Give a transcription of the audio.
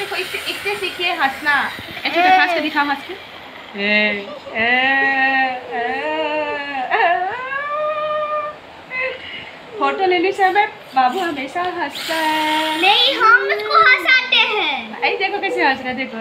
देखो इससे सीखिए हंसना। ऐसे तो हंस के दिखाओ हंस के। फ़ोटो लेने समय बाबू हमेशा हंसता है। नहीं हम उसको हंसाते हैं। आई देखो कैसे हंस रहा है देखो।